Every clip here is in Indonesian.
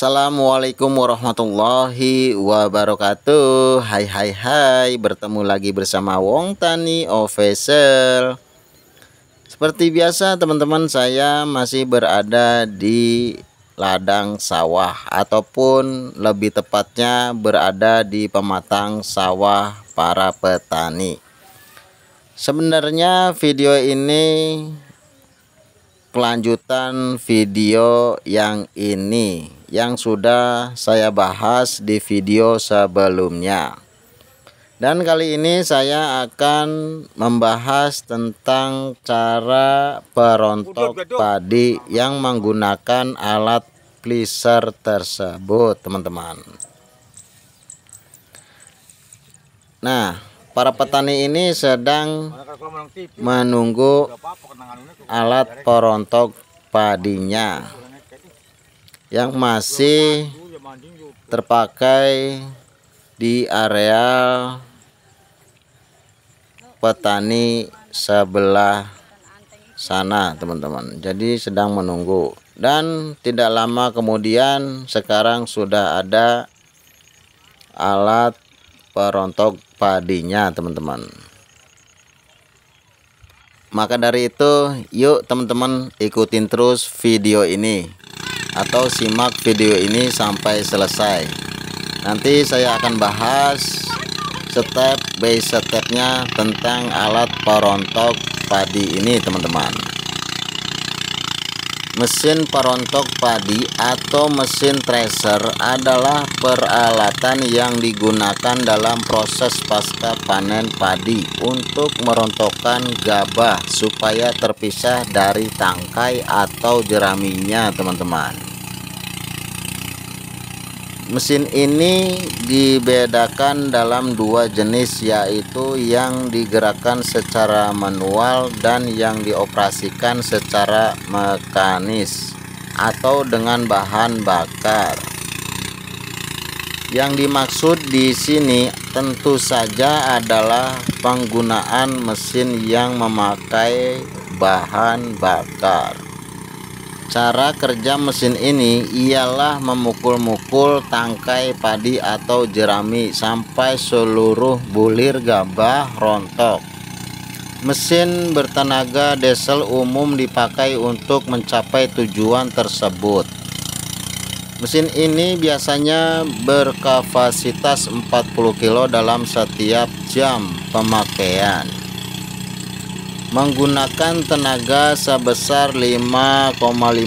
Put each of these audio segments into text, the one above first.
Assalamualaikum warahmatullahi wabarakatuh. Hai hai hai. Bertemu lagi bersama Wong Tani Official. Seperti biasa teman-teman saya masih berada di ladang sawah Ataupun lebih tepatnya berada di pematang sawah para petani. Sebenarnya video ini kelanjutan video yang ini yang sudah saya bahas di video sebelumnya. Dan kali ini saya akan membahas tentang cara perontok padi yang menggunakan alat pleaser tersebut, teman-teman. Nah, para petani ini sedang menunggu alat perontok padinya yang masih terpakai di area petani sebelah sana teman-teman. Jadi sedang menunggu. Dan tidak lama kemudian sekarang sudah ada alat perontok padinya teman-teman. Maka dari itu yuk teman-teman ikutin terus video ini atau simak video ini sampai selesai. Nanti saya akan bahas step by stepnya tentang alat perontok padi ini teman-teman mesin perontok padi atau mesin tracer adalah peralatan yang digunakan dalam proses pasca panen padi untuk merontokkan gabah supaya terpisah dari tangkai atau jeraminya teman-teman Mesin ini dibedakan dalam dua jenis yaitu yang digerakkan secara manual dan yang dioperasikan secara mekanis atau dengan bahan bakar. Yang dimaksud di sini tentu saja adalah penggunaan mesin yang memakai bahan bakar. Cara kerja mesin ini ialah memukul-mukul tangkai padi atau jerami sampai seluruh bulir gabah rontok. Mesin bertenaga diesel umum dipakai untuk mencapai tujuan tersebut. Mesin ini biasanya berkapasitas 40 kg dalam setiap jam pemakaian menggunakan tenaga sebesar 5,5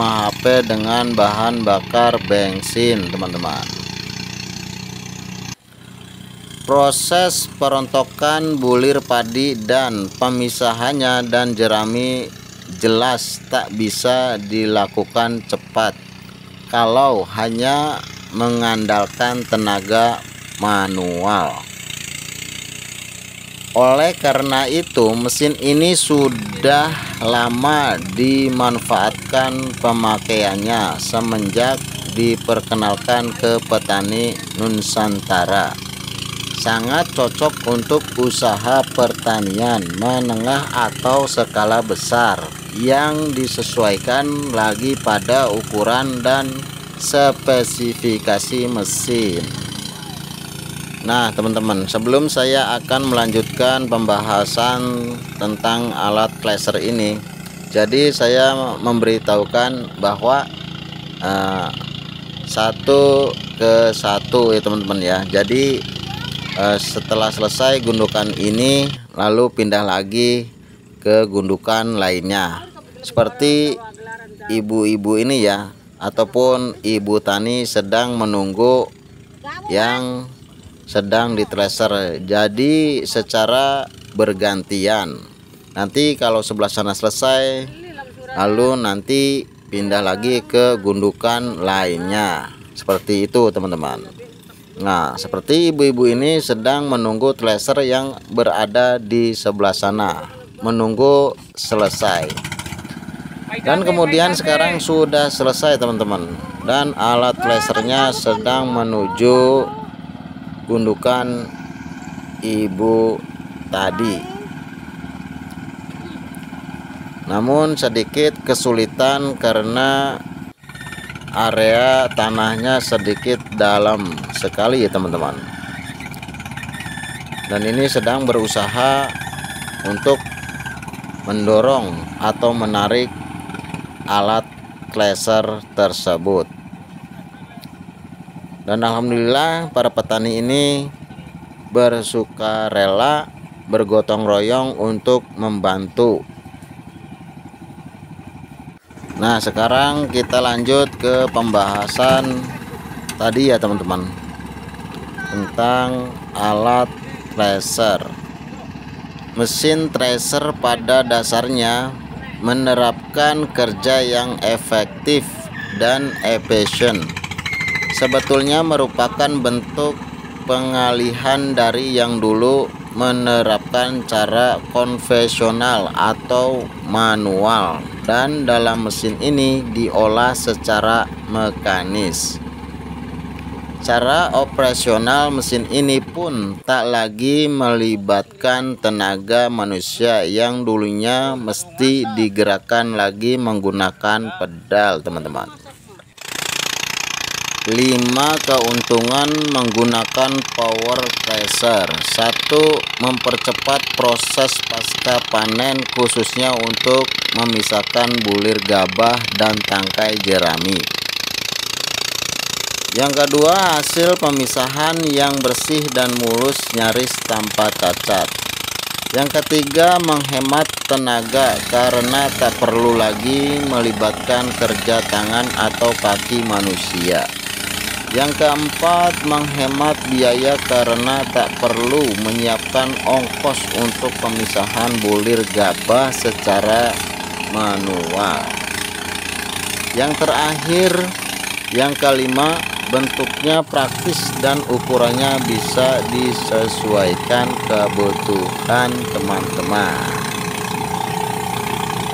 HP dengan bahan bakar bensin teman-teman. Proses perontokan bulir padi dan pemisahannya dan jerami jelas tak bisa dilakukan cepat kalau hanya mengandalkan tenaga manual oleh karena itu, mesin ini sudah lama dimanfaatkan pemakaiannya semenjak diperkenalkan ke petani Nusantara. Sangat cocok untuk usaha pertanian menengah atau skala besar yang disesuaikan lagi pada ukuran dan spesifikasi mesin. Nah teman-teman sebelum saya akan melanjutkan pembahasan tentang alat laser ini jadi saya memberitahukan bahwa uh, satu ke satu ya teman-teman ya. Jadi uh, setelah selesai gundukan ini lalu pindah lagi ke gundukan lainnya. Seperti ibu-ibu ini ya ataupun ibu tani sedang menunggu yang sedang di tracer jadi secara bergantian. Nanti kalau sebelah sana selesai lalu nanti pindah lagi ke gundukan lainnya. Seperti itu teman-teman. Nah seperti ibu-ibu ini sedang menunggu tracer yang berada di sebelah sana. Menunggu selesai. Dan kemudian sekarang sudah selesai teman-teman. Dan alat lasernya sedang menuju gundukan ibu tadi. Namun sedikit kesulitan karena area tanahnya sedikit dalam sekali ya teman-teman. Dan ini sedang berusaha untuk mendorong atau menarik alat laser tersebut dan Alhamdulillah para petani ini bersuka rela bergotong royong untuk membantu. Nah sekarang kita lanjut ke pembahasan tadi ya teman-teman. Tentang alat tracer. Mesin tracer pada dasarnya menerapkan kerja yang efektif dan efisien sebetulnya merupakan bentuk pengalihan dari yang dulu menerapkan cara konvensional atau manual dan dalam mesin ini diolah secara mekanis. Cara operasional mesin ini pun tak lagi melibatkan tenaga manusia yang dulunya mesti digerakkan lagi menggunakan pedal teman-teman. 5 keuntungan menggunakan power tracer 1 mempercepat proses pasca panen khususnya untuk memisahkan bulir gabah dan tangkai jerami. Yang kedua hasil pemisahan yang bersih dan mulus nyaris tanpa cacat. Yang ketiga menghemat tenaga karena tak perlu lagi melibatkan kerja tangan atau kaki manusia yang keempat menghemat biaya karena tak perlu menyiapkan ongkos untuk pemisahan bulir gabah secara manual. Yang terakhir yang kelima bentuknya praktis dan ukurannya bisa disesuaikan kebutuhan teman-teman.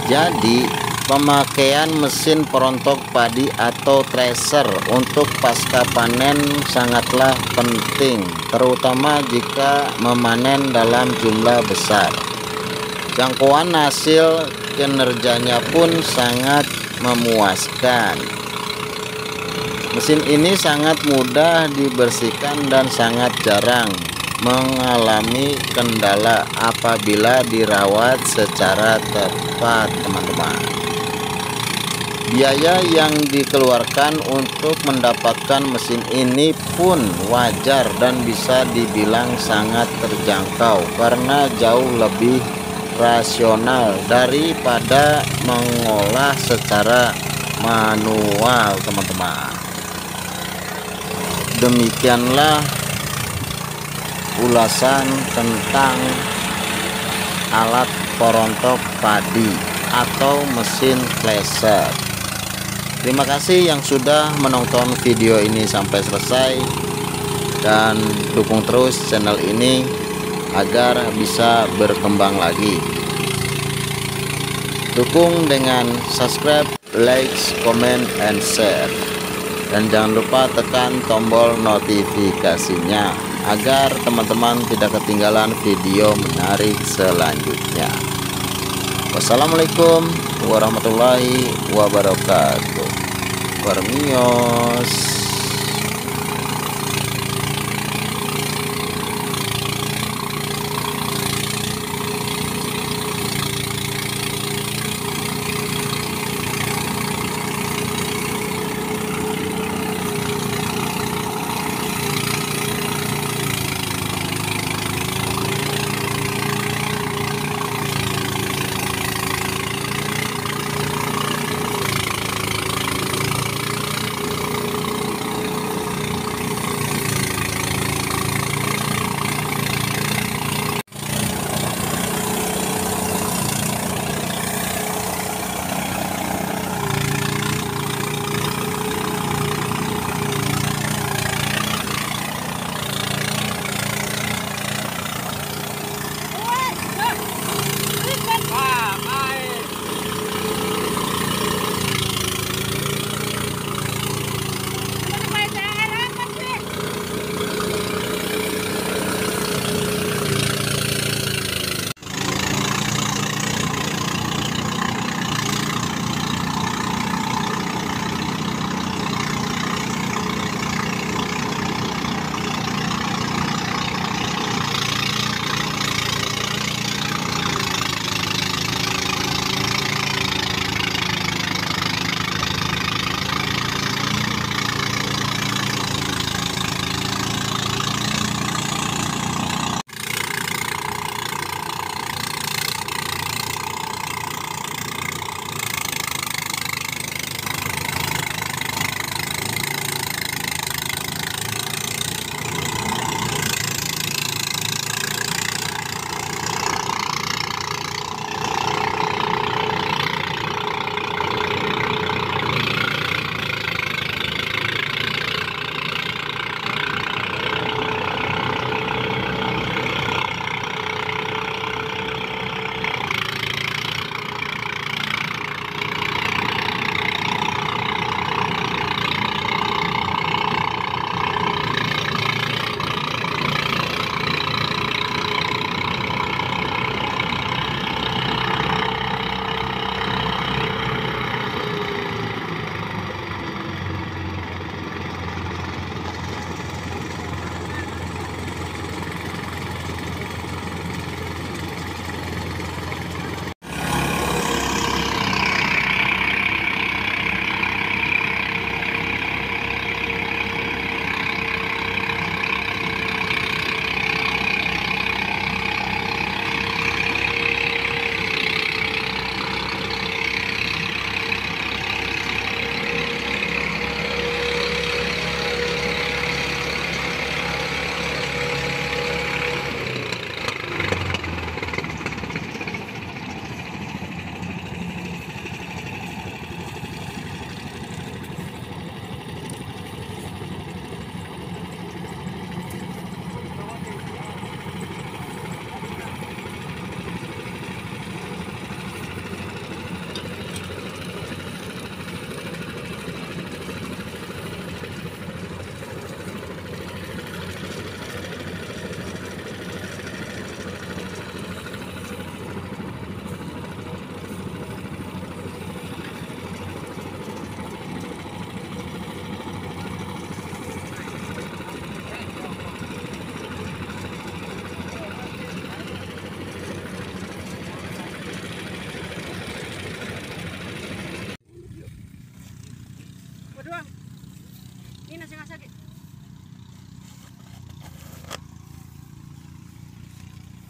Jadi Pemakaian mesin perontok padi atau tracer untuk pasca panen sangatlah penting, terutama jika memanen dalam jumlah besar. Jangkauan hasil kinerjanya pun sangat memuaskan. Mesin ini sangat mudah dibersihkan dan sangat jarang mengalami kendala apabila dirawat secara tepat, teman-teman. Biaya yang dikeluarkan untuk mendapatkan mesin ini pun wajar dan bisa dibilang sangat terjangkau karena jauh lebih rasional daripada mengolah secara manual teman-teman. Demikianlah ulasan tentang alat perontok padi atau mesin laser Terima kasih yang sudah menonton video ini sampai selesai dan dukung terus channel ini agar bisa berkembang lagi. Dukung dengan subscribe, like, comment, and share. Dan jangan lupa tekan tombol notifikasinya agar teman-teman tidak ketinggalan video menarik selanjutnya. Wassalamualaikum warahmatullahi wabarakatuh. Warmios.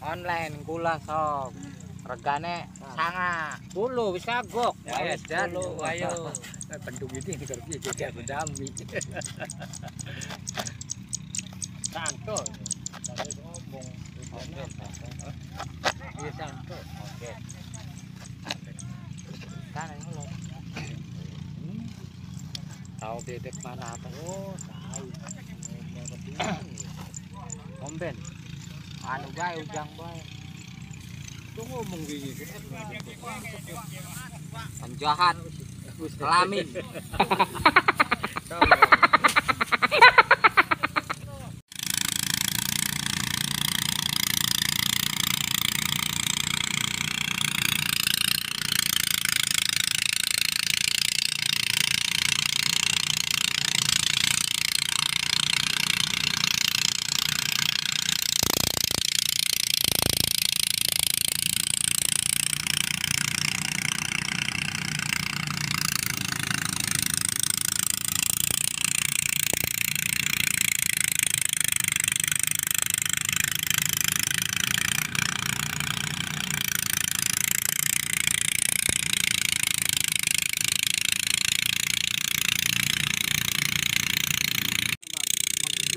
Online kula sob regane sanga. Puluh wis kagok. Ya, wis, Dan. Puluh. Ayo. Pendung ini kerja jadi bendami. santo Tadi ngomong iya santo oke. Kan ini lo tahu bebek mana? Oh tahu. Komben anu bae ujang bae. Tuh ngomong gini penjahat kelamin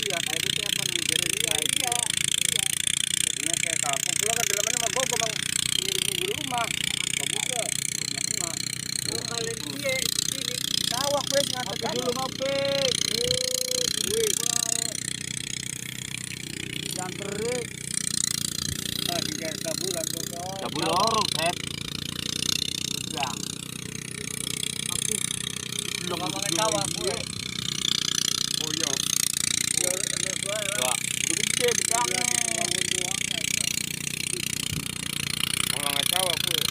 Iya, kayak itu apa nih jadi iya iya. Jadinya kayak kampung pulang kan dalam ini mah gua bang ngirim di rumah. Kamu ke Oh, kalian iya ini sawah gue ngatakan dulu. Yang terik. Ah, tiga. Tabul orang set ujang belum ngomongin sawah gue. Oh iya. Ya, ini. Gede sawah gue.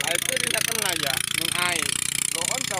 Air itu tidak kena ya, nung air. Lo kan kawan itu. Ya,